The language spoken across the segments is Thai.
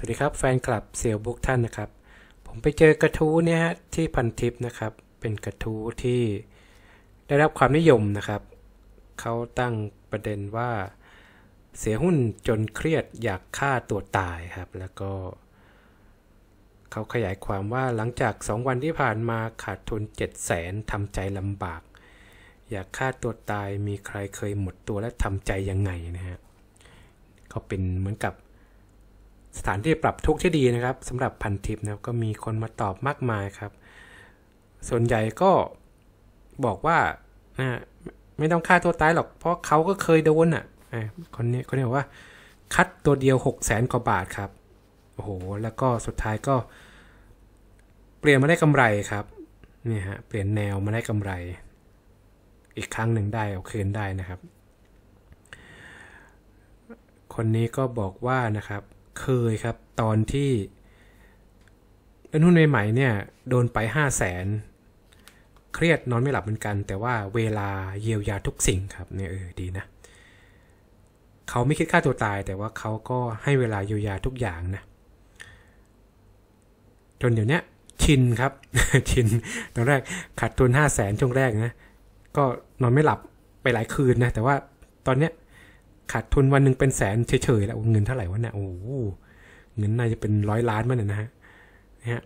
สวัสดีครับแฟนคลับเซียวบุ๊กท่านนะครับ ผมไปเจอกระทู้เนี่ยฮะที่พันทิปนะครับ เป็นกระทู้ที่ได้รับความนิยมนะครับ เขาตั้งประเด็นว่าเสียหุ้นจนเครียดอยากฆ่าตัวตายครับ แล้วก็เขาขยายความว่าหลังจาก 2 วันที่ผ่านมาขาดทุน 7 0 0แสนทำใจลำบาก อยากฆ่าตัวตายมีใครเคยหมดตัวและทำใจยังไงนะฮะเขาเป็นเหมือนกับ สถานที่ปรับทุกข์ที่ดีนะครับสำหรับพันทิปนะครับก็มีคนมาตอบมากมายครับ ส่วนใหญ่ก็บอกว่านะไม่ต้องฆ่าตัวตายหรอกเพราะเขาก็เคยโดนอะคนนี้คนนี้บอกว่า คัดตัวเดียว6 0แสนกว่าบาทครับโอ้โหแล้วก็สุดท้ายก็ เปลี่ยนมาได้กำไรครับนี่ฮะเปลี่ยนแนวมาได้กำไร อีกครั้งหนึ่งได้เอาคืนได้นะครับ คนนี้ก็บอกว่านะครับ เคยครับ ตอนที่เล่นหุ้นใหม่ๆเนี่ย โดนไป5 0 0แสนเครียดนอนไม่หลับเหมือนกัน แต่ว่าเวลาเยียวยาทุกสิ่งครับเนี่ยเออดีนะเขาไม่คิดฆ่าตัวตาย แต่ว่าเขาก็ให้เวลาเยียวยาทุกอย่างนะจนเดี๋ยวนี้ชินครับ ชินตอนแรกขาดทุน5 0 0แสนช่วงแรกนะ ก็นอนไม่หลับไปหลายคืนนะ แต่ว่าตอนเนี้ย ขาดทุนวันหนึ่งเป็นแสนเฉยๆแล้วเงินเท่าไหร่วะเนี่ยโอ้เงินน่าจะเป็นร้อยล้านมั้งนะฮะนะฮะ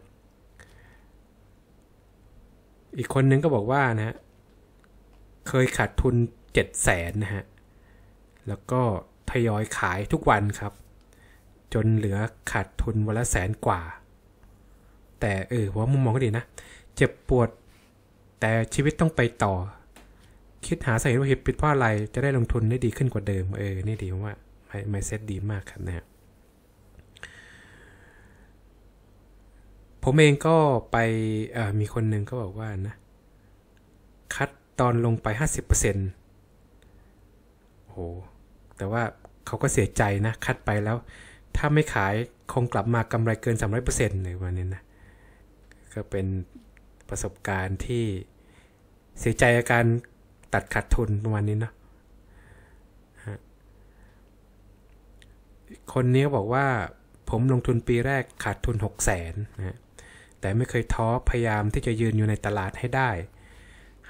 อีกคนนึงก็บอกว่านะฮะเคยขาดทุนเจ็ดแสนนะฮะ แล้วก็ทยอยขายทุกวันครับ จนเหลือขาดทุนวันละแสนกว่า แต่เออว่ามุมมองก็ดีนะ เจ็บปวด แต่ชีวิตต้องไปต่อ คิดหาสาเหตุว่าเหตุผิดเพราะอะไร จะได้ลงทุนได้ดีขึ้นกว่าเดิม เออ นี่ดีว่าไม่เซ็ตดีมากครับนะผมเองก็ไปมีคนหนึ่งก็บอกว่านะ คัดตอนลงไป 50%โอ้โห แต่ว่าเขาก็เสียใจนะ คัดไปแล้ว ถ้าไม่ขายคงกลับมากำไรเกิน 300%เลยวันนี้นะ ก็เป็นประสบการณ์ที่เสียใจอาการ ตัดขาดทุนประมาณนี้เนาะคนนี้บอกว่าผมลงทุนปีแรกขาดทุน 6 0 0แสนนะแต่ไม่เคยท้อพยายามที่จะยืนอยู่ในตลาดให้ได้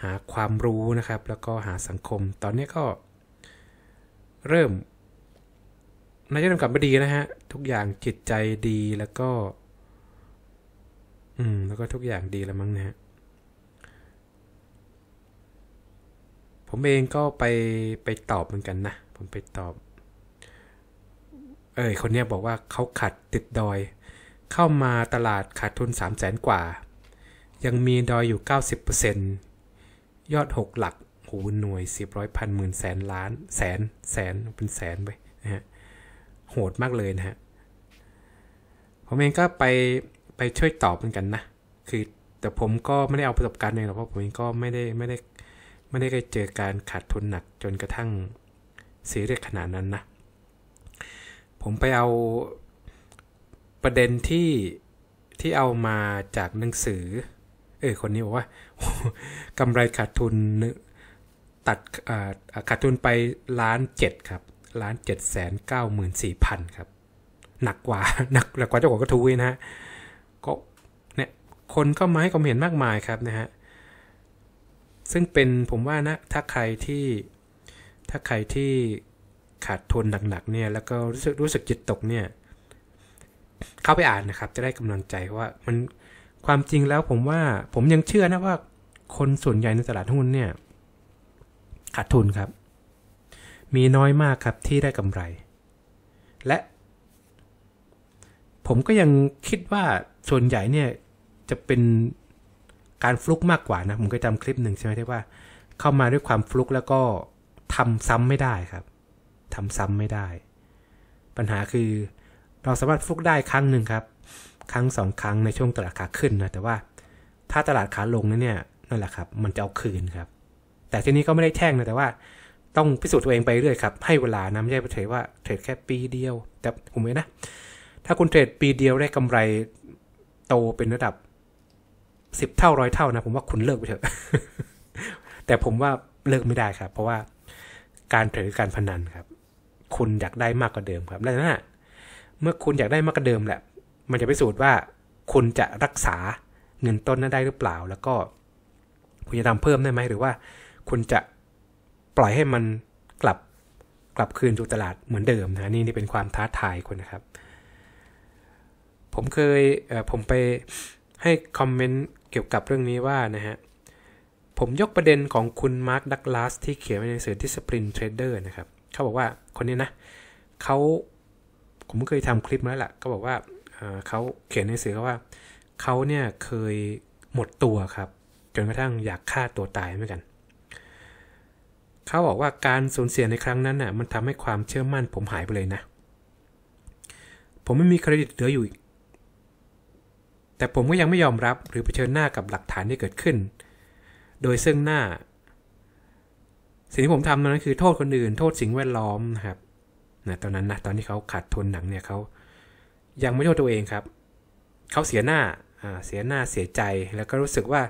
หาความรู้นะครับ แล้วก็หาสังคม ตอนนี้ก็ เริ่มน่าจะเริ่มกลับมาดีนะฮะ ทุกอย่างจิตใจดีแล้วก็ อืม แล้วก็ทุกอย่างดีแล้วมั้งนะฮะ ผมเองก็ไปไปตอบเหมือนกันนะ ผมไปตอบ เอ้ยคนเนี้ยบอกว่าเขาขัดติดดอย เข้ามาตลาดขาดทุน3 0 0แสนกว่า ยังมีดอยอยู่ 90%ยอด 6 หลักหูหน่วย 10ร้อยพันหมื่นแสนล้าน แสนแสนเป็นแสนไปนะฮะโหดมากเลยนะฮะ ผมเองก็ไปไปช่วยตอบเหมือนกันนะ คือแต่ผมก็ไม่ได้เอาประสบการณ์เองหรอกเพราะผมเองก็ไม่ได้ไม่ได้ ไม่ได้เคยเจอการขาดทุนหนักจนกระทั่งเสียเรียกขนาดนั้นนะ ผมไปเอาประเด็นที่ที่เอามาจากหนังสือ เออคนนี้บอกว่ากำไรขาดทุนตัดขาดทุนไปล้านเจ็ดครับล้านเจ็ดแสนเก้าหมื่นสี่พันครับ หนักกว่าหนักกว่าเจ้าของกระทู้นะฮะก็เนี่ยคนเข้ามาให้ความเห็นมากมายครับนะฮะ ซึ่งเป็นผมว่านะถ้าใครที่ถ้าใครที่ขาดทุนหนักๆเนี่ยแล้วก็รู้สึกรู้สึกจิตตกเนี่ยเข้าไปอ่านนะครับ จะได้กำลังใจว่ามันความจริงแล้วผมว่าผมยังเชื่อนะว่าคนส่วนใหญ่ในตลาดหุ้นเนี่ย ขาดทุนครับ มีน้อยมากครับที่ได้กำไร และ ผมก็ยังคิดว่าส่วนใหญ่เนี่ยจะเป็น การฟลุกมากกว่านะ ผมเคยจำคลิปหนึ่งใช่ไหมที่ว่า เข้ามาด้วยความฟลุกแล้วก็ทำซ้ำไม่ได้ครับทำซ้ำไม่ได้ ปัญหาคือเราสามารถฟลุกได้ครั้งหนึ่งครับ ครั้งสองครั้งในช่วงตลาดขาขึ้นนะแต่ว่าถ้าตลาดขาลงนั่นเนี่ยนั่นแหละครับ มันจะเอาคืนครับ แต่ทีนี้ก็ไม่ได้แช่งนะแต่ว่าต้องพิสูจน์ตัวเองไปเรื่อยครับให้เวลานะไม่ใช่เทรดว่าเทรดแค่ปีเดียว แต่ผมเองนะ ถ้าคุณเทรดปีเดียวได้กำไรโตเป็นระดับ สิบเท่าร้อยเท่านะ ผมว่าคุณเลิกไปเถอะ แต่ผมว่าเลิกไม่ได้ครับ เพราะว่าการเทรดการพนันครับ คุณอยากได้มากกว่าเดิมครับดังนั้นเมื่อคุณอยากได้มากกว่าเดิมแหละ มันจะพิสูจน์ว่าคุณจะรักษาเงินต้นนั้นได้หรือเปล่า แล้วก็คุณจะทำเพิ่มได้ไหมหรือว่า คุณจะปล่อยให้มันกลับกลับคืนสู่ตลาดเหมือนเดิมนะนี่นี่เป็นความท้าทายคนนะครับ ผมเคยเผมไปให้คอมเมนต์ เกี่ยวกับเรื่องนี้ว่านะฮะ ผมยกประเด็นของคุณมาร์คดักลาสที่เขียนไว้ในหนังสือ Discipline Trader นะครับ เขาบอกว่าคนนี้นะเขาผมเคยทำคลิปมาแล้วล่ะ ก็บอกว่าเขาเขียนในหนังสือว่าเขาเนี่ยเคยหมดตัวครับ จนกระทั่งอยากฆ่าตัวตายเหมือนกันเขาบอกว่าการสูญเสียในครั้งนั้นน่ะมันทำให้ความเชื่อมั่นผมหายไปเลยนะ ผมไม่มีเครดิตเหลืออยู่ แต่ผมก็ยังไม่ยอมรับหรือเผชิญหน้ากับหลักฐานที่เกิดขึ้น โดยซึ่งหน้า สิ่งที่ผมทำนั้นคือโทษคนอื่น โทษสิ่งแวดล้อมนะครับนะตอนนั้นนะตอนที่เขาขาดทุนหนังเนี่ยเขายังไม่โทษตัวเองครับเขาเสียหน้าเสียหน้าเสียใจแล้วก็รู้สึกว่า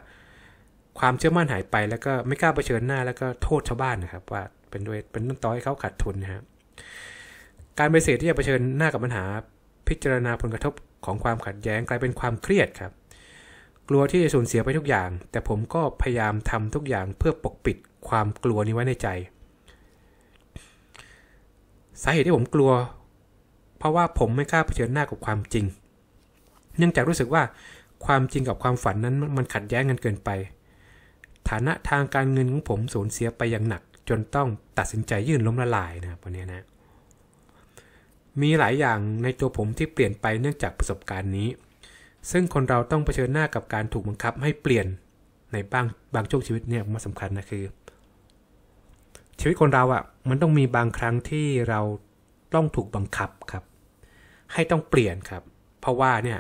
ความเชื่อมั่นหายไป แล้วก็ไม่กล้าเผชิญหน้า แล้วก็โทษชาวบ้านนะครับ ว่าเป็นด้วยเป็นต้นตอให้เขาขาดทุนนะครับการไปเสียที่จะเผชิญหน้ากับปัญหาพิจารณาผลกระทบ ของความขัดแย้งกลายเป็นความเครียดครับ กลัวที่จะสูญเสียไปทุกอย่าง แต่ผมก็พยายามทำทุกอย่างเพื่อปกปิดความกลัวนี้ไว้ในใจ สาเหตุที่ผมกลัว เพราะว่าผมไม่กล้าเผชิญหน้ากับความจริง เนื่องจากรู้สึกว่าความจริงกับความฝันนั้นมันขัดแย้งกันเกินไป ฐานะทางการเงินของผมสูญเสียไปอย่างหนัก จนต้องตัดสินใจยื่นล้มละลายนะครับวันนี้นะ มีหลายอย่างในตัวผมที่เปลี่ยนไปเนื่องจากประสบการณ์นี้ ซึ่งคนเราต้องเผชิญหน้ากับการถูกบังคับให้เปลี่ยนในบางบางช่วงชีวิตเนี่ยมันสำคัญนะคือ ชีวิตคนเราอะ่ะมันต้องมีบางครั้งที่เราต้องถูกบังคับครับ ให้ต้องเปลี่ยนครับ เพราะว่าเนี่ย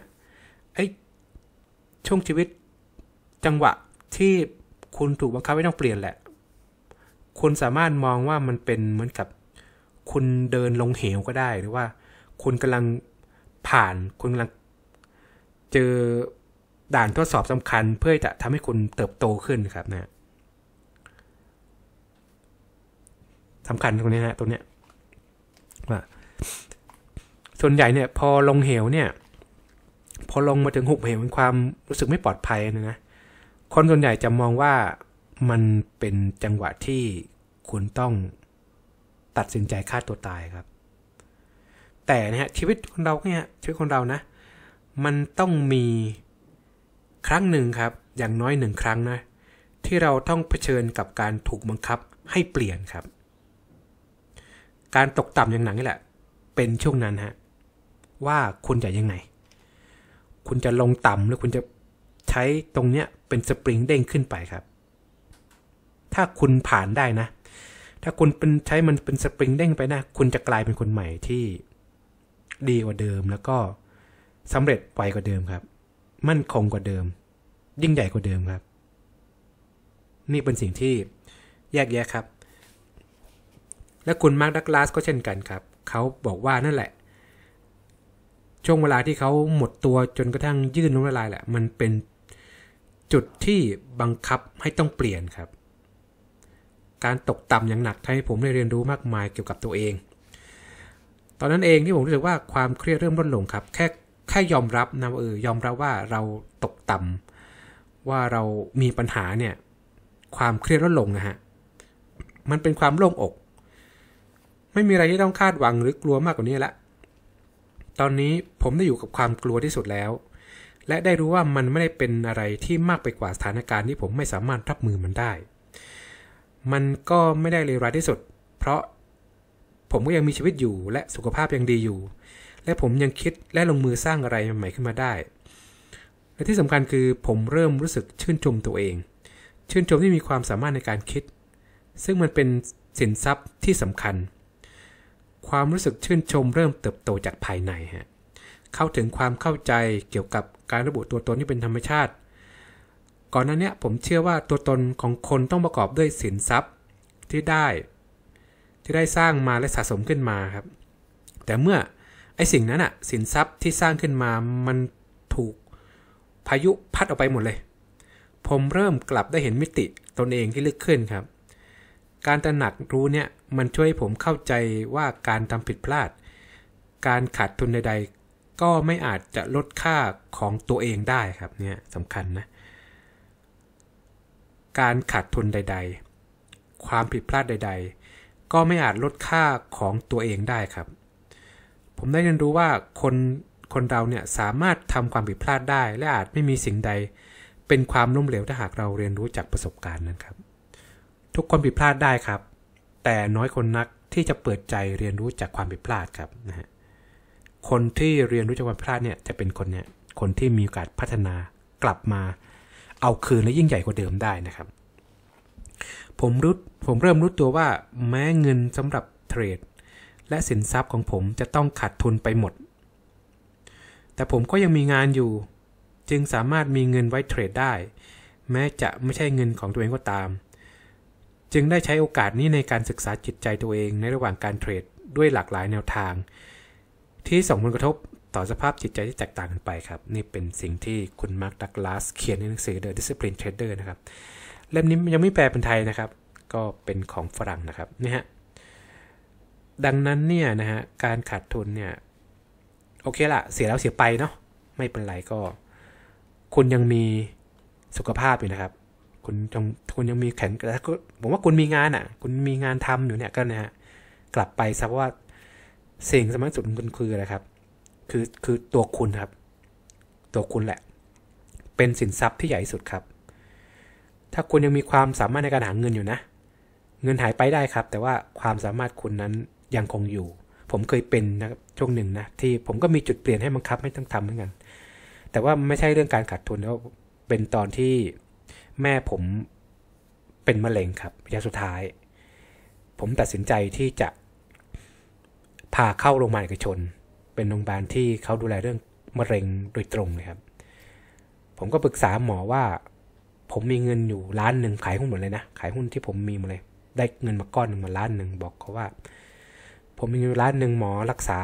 ไอ้ช่วงชีวิตจังหวะที่คุณถูกบังคับให้ต้องเปลี่ยนแหละ คุณสามารถมองว่ามันเป็นเหมือนกับ คุณเดินลงเหวก็ได้หรือว่า คุณกำลังผ่านคุณกำลังเจอด่านทดสอบสำคัญเพื่อจะทำให้คุณเติบโตขึ้นครับนะสำคัญตรงนี้นะตรงเนี้ยว่าส่วนใหญ่เนี่ย พอลงเหวเนี่ย พอลงมาถึงหุบเหวเป็นความรู้สึกไม่ปลอดภัยนะนะคนส่วนใหญ่จะมองว่ามันเป็นจังหวะที่คุณต้อง ตัดสินใจฆ่าตัวตายครับ แต่นะฮะชีวิตคนเราเนี่ยชีวิตคนเรานะ มันต้องมีครั้งหนึ่งครับ อย่างน้อยหนึ่งครั้งนะ ที่เราต้องเผชิญกับการถูกบังคับให้เปลี่ยนครับ การตกต่ำอย่างหนังนี่แหละ เป็นช่วงนั้นฮะว่าคุณจะยังไง คุณจะลงต่ำหรือคุณจะใช้ตรงเนี้ยเป็นสปริงเด้งขึ้นไปครับ ถ้าคุณผ่านได้นะ ถ้าคุณเป็นใช้มันเป็นสปริงเด้งไปนะ คุณจะกลายเป็นคนใหม่ที่ดีกว่าเดิมแล้วก็สำเร็จไวกว่าเดิมครับ มั่นคงกว่าเดิม ยิ่งใหญ่กว่าเดิมครับ นี่เป็นสิ่งที่แยกแยะครับ และคุณมาร์คดักลาสก็เช่นกันครับเขาบอกว่านั่นแหละ ช่วงเวลาที่เขาหมดตัวจนกระทั่งยื่นล้มละลายแหละ มันเป็นจุดที่บังคับให้ต้องเปลี่ยนครับ การตกต่ำอย่างหนักทำให้ผมได้เรียนรู้มากมายเกี่ยวกับตัวเอง ตอนนั้นเองที่ผมรู้สึกว่าความเครียดเริ่มลดลงครับ แค่แค่ยอมรับนะเออยอมรับว่าเราตกต่ำว่าเรามีปัญหาเนี่ยความเครียดลดลงนะฮะมันเป็นความโล่งอก ไม่มีอะไรที่ต้องคาดหวังหรือกลัวมากกว่านี้ละตอนนี้ผมได้อยู่กับความกลัวที่สุดแล้ว และได้รู้ว่ามันไม่ได้เป็นอะไรที่มากไปกว่าสถานการณ์ที่ผมไม่สามารถรับมือมันได้ มันก็ไม่ได้เลวร้ายที่สุด เพราะผมก็ยังมีชีวิตอยู่และสุขภาพยังดีอยู่ และผมยังคิดและลงมือสร้างอะไรใหม่ขึ้นมาได้ และที่สำคัญคือผมเริ่มรู้สึกชื่นชมตัวเอง ชื่นชมที่มีความสามารถในการคิด ซึ่งมันเป็นสินทรัพย์ที่สำคัญ ความรู้สึกชื่นชมเริ่มเติบโตจากภายในฮะเข้าถึงความเข้าใจเกี่ยวกับการระบุตัวตนที่เป็นธรรมชาติ ก่อนหน้านี้ผมเชื่อว่าตัวตนของคนต้องประกอบด้วยสินทรัพย์ที่ได้ ที่ได้สร้างมาและสะสมขึ้นมาครับ แต่เมื่อไอสิ่งนั้นอะสินทรัพย์ที่สร้างขึ้นมามันถูกพายุพัดออกไปหมดเลย ผมเริ่มกลับได้เห็นมิติตนเองที่ลึกขึ้นครับ การตระหนักรู้เนี่ยมันช่วยผมเข้าใจว่าการทำผิดพลาด การขาดทุนใด ๆ ก็ไม่อาจจะลดค่าของตัวเองได้ครับเนี่ยสำคัญนะ การขาดทุนใด ๆ ความผิดพลาดใด ๆ ก็ไม่อาจลดค่าของตัวเองได้ครับ ผมได้เรียนรู้ว่าคนคนเราเนี่ยสามารถทำความผิดพลาดได้ และอาจไม่มีสิ่งใด เป็นความล้มเหลวถ้าหากเราเรียนรู้จากประสบการณ์นั้นครับ ทุกคนผิดพลาดได้ครับ แต่น้อยคนนักที่จะเปิดใจเรียนรู้จากความผิดพลาดครับนะฮะคนที่เรียนรู้จากความผิดพลาดเนี่ยจะเป็นคนเนี่ยคนที่มีโอกาสพัฒนากลับมา เอาคืนและยิ่งใหญ่กว่าเดิมได้นะครับ ผมรู้ผมเริ่มรู้ตัวว่าแม้เงินสำหรับเทรด และสินทรัพย์ของผมจะต้องขาดทุนไปหมด แต่ผมก็ยังมีงานอยู่ จึงสามารถมีเงินไว้เทรดได้ แม้จะไม่ใช่เงินของตัวเองก็ตาม จึงได้ใช้โอกาสนี้ในการศึกษาจิตใจตัวเองในระหว่างการเทรดด้วยหลากหลายแนวทาง ที่ส่งผลกระทบ ต่อสภาพจิตใจที่แตกต่างกันไปครับ นี่เป็นสิ่งที่คุณมาร์คดักลาสเขียนในหนังสือ The Discipline Trader นะครับ เล่มนี้ยังไม่แปลเป็นไทยนะครับ ก็เป็นของฝรั่งนะครับนี่ฮะดังนั้นเนี่ยนะฮะการขาดทุนเนี่ยโอเคละเสียแล้วเสียไปเนาะไม่เป็นไรก็ คุณยังมีสุขภาพอยู่นะครับ คุณยังคุณยังมีแข็งแต่ผมว่าคุณมีงานอะ คุณมีงานทำอยู่เนี่ยก็นะฮะกลับไปซะว่าสิ่งสำคัญสุดคุณคืออะไรครับ คือคือตัวคุณครับ ตัวคุณแหละ เป็นสินทรัพย์ที่ใหญ่สุดครับ ถ้าคุณยังมีความสามารถในการหาเงินอยู่นะ เงินหายไปได้ครับ แต่ว่าความสามารถคุณนั้นยังคงอยู่ ผมเคยเป็นนะช่วงหนึ่งนะที่ผมก็มีจุดเปลี่ยนให้บังคับให้ต้องทำเหมือนกัน แต่ว่าไม่ใช่เรื่องการขาดทุนแล้วเป็นตอนที่แม่ผมเป็นมะเร็งครับระยะสุดท้าย ผมตัดสินใจที่จะพาเข้าโรงพยาบาลเอกชน เป็นโรงพยาบาลที่เขาดูแลเรื่องมะเร็งโดยตรงเลยครับ ผมก็ปรึกษาหมอว่า ผมมีเงินอยู่ล้านหนึ่งขายหุ้นหมดเลยนะ ขายหุ้นที่ผมมีหมดเลย ได้เงินมาก้อนหนึ่งมาล้านหนึ่งบอกเขาว่า ผมมีเงินล้านหนึ่งหมอรักษา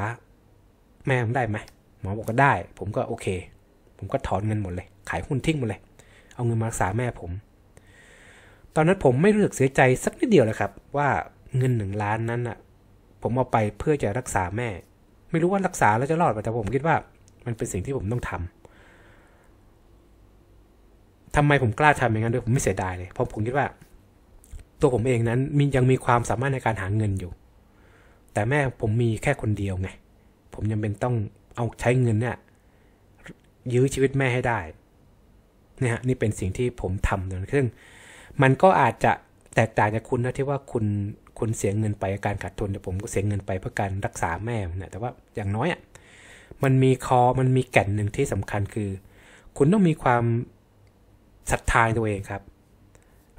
แม่ผมได้ไหมหมอบอกก็ได้ ผมก็โอเค ผมก็ถอนเงินหมดเลย ขายหุ้นทิ้งหมดเลย เอาเงินมารักษาแม่ผม ตอนนั้นผมไม่รู้สึกเสียใจสักนิดเดียวเลยครับ ว่าเงินหนึ่งล้านนั้นอะผมเอาไปเพื่อจะรักษาแม่ ไม่รู้ว่ารักษาแล้วจะรอดไหมแต่ผมคิดว่า มันเป็นสิ่งที่ผมต้องทำทำไมผมกล้าทำอย่างนั้นด้วยผมไม่เสียดายเลยเพราะผมคิดว่า ตัวผมเองนั้นมียังมีความสามารถในการหาเงินอยู่ แต่แม่ผมมีแค่คนเดียวไงผมยังเป็นต้องเอาใช้เงินเนี่ยยื้อชีวิตแม่ให้ได้เนี่ยนี่เป็นสิ่งที่ผมทำนะซึ่งมันก็อาจจะแตกต่างจากคุณนะที่ว่าคุณ คุณเสียเงินไปการขาดทุนแต่ผมก็เสียเงินไปเพื่อการรักษาแม่นะแต่ว่าอย่างน้อยอะมันมีคอมันมีแก่นหนึ่งที่สำคัญคือ คุณต้องมีความศรัทธาตัวเองครับ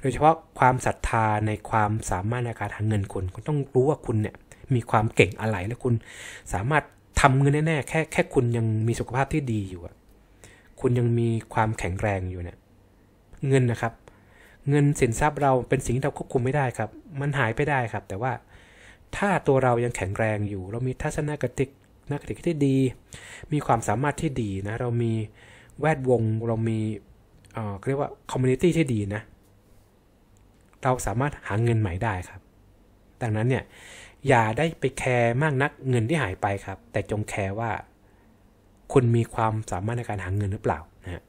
โดยเฉพาะความศรัทธาในความสามารถในการหาเงินคุณคุณต้องรู้ว่าคุณเนี่ยมีความเก่งอะไรและคุณสามารถทำเงินแน่ๆแค่แค่คุณยังมีสุขภาพที่ดีอยู่คุณยังมีความแข็งแรงอยู่เนี่ยเงินนะครับ เงินสินทรัพย์เราเป็นสิ่งที่เราควบคุมไม่ได้ครับ มันหายไปได้ครับ แต่ว่าถ้าตัวเรายังแข็งแรงอยู่ เรามีทัศนคตินักติที่ดี มีความสามารถที่ดีนะ เรามีแวดวงเรามีเอ่อเรียกว่าคอมมูนิตี้ที่ดีนะ เราสามารถหาเงินใหม่ได้ครับ ดังนั้นเนี่ยอย่าได้ไปแคร์มากนักเงินที่หายไปครับ แต่จงแคร์ว่า คุณมีความสามารถในการหาเงินหรือเปล่านะฮะ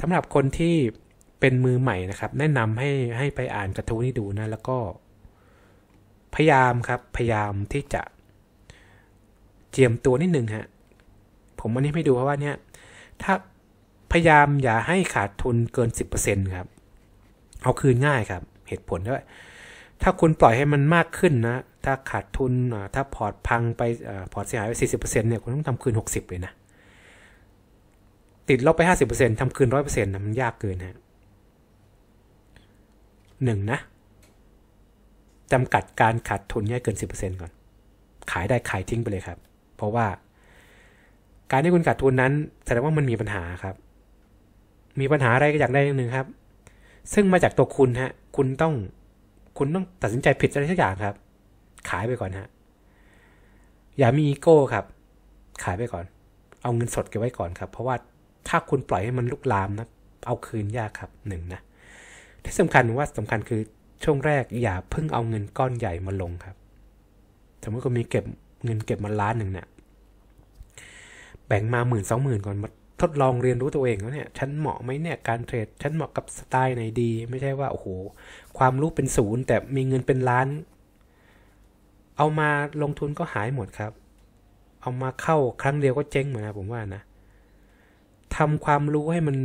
สำหรับคนที่ เป็นมือใหม่นะครับ แนะนำให้ให้ไปอ่านกระทู้นี้ดูนะ แล้วก็ พยายามครับ พยายามที่จะ เจียมตัวนิดหนึ่งฮะ ผมวันนี้ไม่ดูเพราะว่าเนี่ย ถ้าพยายามอย่าให้ขาดทุนเกิน 10%ครับ เอาคืนง่ายครับ เหตุผลด้วย ถ้าคุณปล่อยให้มันมากขึ้นนะ ถ้าขาดทุน ถ้าพอร์ตพังไปพอร์ตเสียหายไป 40%เนี่ย คุณต้องทำคืน 60 เลยนะ ติดลบไป 50%ทำคืน 100%นะมันยากเกินฮะ หนึ่งนะจำกัดการขาดทุนให้เกิน 10%ก่อน ขายได้ขายทิ้งไปเลยครับ เพราะว่า การที่คุณขาดทุนนั้นแสดงว่ามันมีปัญหาครับ มีปัญหาอะไรก็อยากได้อย่างหนึ่งครับ ซึ่งมาจากตัวคุณฮะ คุณต้องคุณต้องตัดสินใจผิดอะไรสักอย่างครับ ขายไปก่อนฮะ อย่ามีอีโก้ครับ ขายไปก่อน เอาเงินสดเก็บไว้ก่อนครับ เพราะว่าถ้าคุณปล่อยให้มันลุกลามนะ เอาคืนยากครับหนึ่งนะ ที่สำคัญว่าสำคัญคือช่วงแรกอย่าเพิ่งเอาเงินก้อนใหญ่มาลงครับ สมมติคุณมีเก็บเงินเก็บมาล้านหนึ่งเนี่ยแบ่งมาหมื่นสองหมื่นก่อนมาทดลองเรียนรู้ตัวเองแล้วเนี่ยฉันเหมาะไหมเนี่ยการเทรดฉันเหมาะกับสไตล์ไหนดี ไม่ใช่ว่าโอ้โหความรู้เป็นศูนย์แต่มีเงินเป็นล้าน เอามาลงทุนก็หายหมดครับ เอามาเข้าครั้งเดียวก็เจ๊งเหมือนนะผมว่านะทำความรู้ให้มัน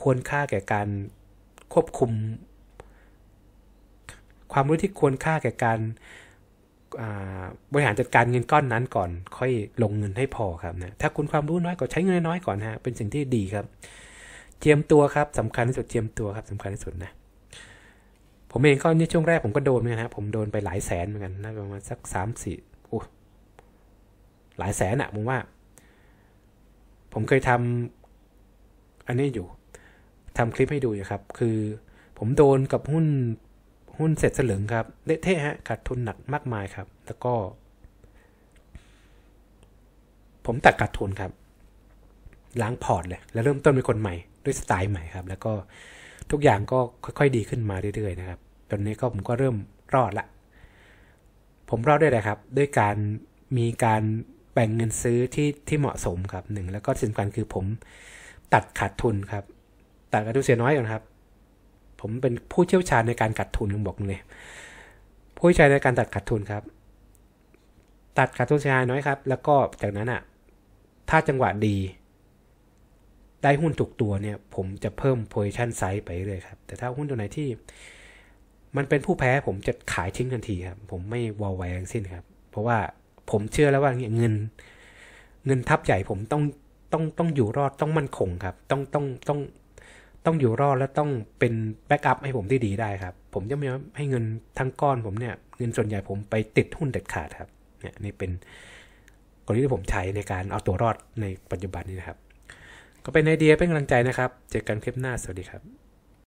ควรค่าแก่การควบคุม ความรู้ที่ควรค่าแก่การบริหารจัดการเงินก้อนนั้นก่อน ค่อยลงเงินให้พอครับนะถ้าคุณความรู้น้อยก็ใช้เงินน้อยก่อนฮะเป็นสิ่งที่ดีครับ เจียมตัวครับสำคัญที่สุดเจียมตัวครับสำคัญที่สุดนะผมเองก็นี่ช่วงแรกผมก็โดนเหมือนกันนะผมโดนไปหลายแสนเหมือนกันนะประมาณสักสามสี่โอ้หลายแสนอะผมว่า ผมเคยทำอันนี้อยู่ทำคลิปให้ดูอยู่ครับ คือ ผมโดนกับหุ้น หุ้นเสร็จสลึงครับเละเทะฮะขาดทุนหนักมากมายครับ แล้วก็ ผมตัดขาดทุนครับ ล้างพอร์ตเลย แล้วเริ่มต้นเป็นคนใหม่ ด้วยสไตล์ใหม่ครับ แล้วก็ทุกอย่างก็ค่อยๆดีขึ้นมาเรื่อยๆนะครับตอนนี้ก็ผมก็เริ่มรอดละผมรอดได้เลยครับ ด้วยการมีการแบ่งเงินซื้อที่ที่เหมาะสมครับหนึ่งแล้วก็สิ่งสำคัญคือผมตัดขาดทุนครับ ตัดขาดทุนเสียน้อยก่อนครับ ผมเป็นผู้เชี่ยวชาญในการกัดทุนผมบอกเลยผู้เชี่ยวชาญในการตัดขาดทุนครับ ตัดขาดทุนเสียหายน้อยครับ แล้วก็จากนั้นอะ ถ้าจังหวะดี ได้หุ้นถูกตัวเนี่ย ผมจะเพิ่ม position size ไปเรื่อยครับ แต่ถ้าหุ้นตัวไหนที่ มันเป็นผู้แพ้ผมจะขายทิ้งทันทีครับ ผมไม่วอลไวทั้งสิ้นครับ เพราะว่าผมเชื่อแล้วว่าเงิน เงินทับใหญ่ผมต้องต้องต้องอยู่รอดต้องมั่นคงครับ ต้องต้องต้อง ต้องอยู่รอดและต้องเป็นแบ็กอัพให้ผมที่ดีได้ครับ ผมจะไม่ให้เงินทั้งก้อนผมเนี่ย เงินส่วนใหญ่ผมไปติดหุ้นเด็ดขาดครับ เนี่ยนี่เป็นกลยุทธ์ที่ผมใช้ในการเอาตัวรอดในปัจจุบันนี้นะครับ ก็เป็นไอเดียเป็นกำลังใจนะครับ เจอกันคลิปหน้าสวัสดีครับ